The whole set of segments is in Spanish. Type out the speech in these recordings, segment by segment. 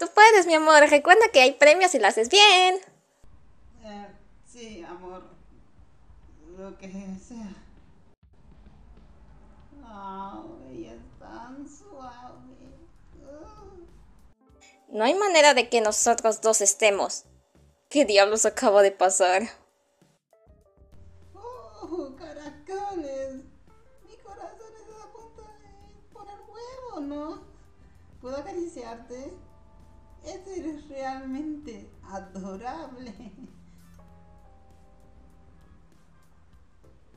Tú puedes, mi amor. Recuerda que hay premios si lo haces bien. Eh, sí, amor. Lo que sea. Oh, ella es tan suave. Uh. No hay manera de que nosotros dos estemos. ¿Qué diablos acaba de pasar? Oh, caracoles. Mi corazón está a punto de poner huevo, ¿no? ¿Puedo acariciarte? Este eres realmente adorable.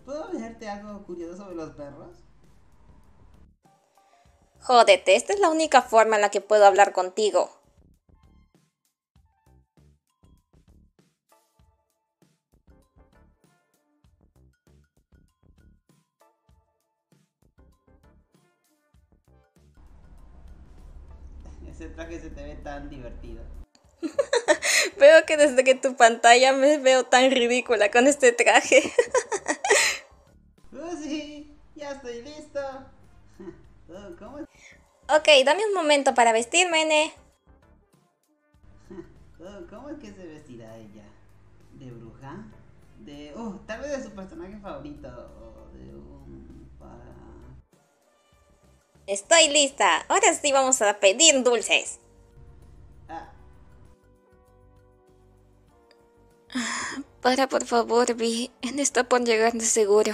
¿Puedo leerte algo curioso sobre los perros? Jódete, esta es la única forma en la que puedo hablar contigo. Ese traje se te ve tan divertido. Veo que desde que tu pantalla me veo tan ridícula con este traje. ¡Oh, sí! ¡Ya estoy listo! Oh, ¿Cómo es? ok, dame un momento para vestirme, ne. Oh, ¿Cómo es que se vestirá ella? ¿De bruja? De... Oh, tal vez de su personaje favorito. O de un... para... Estoy lista. Ahora sí vamos a pedir dulces. Ah, Para, por favor, Vi. En está por llegar de seguro.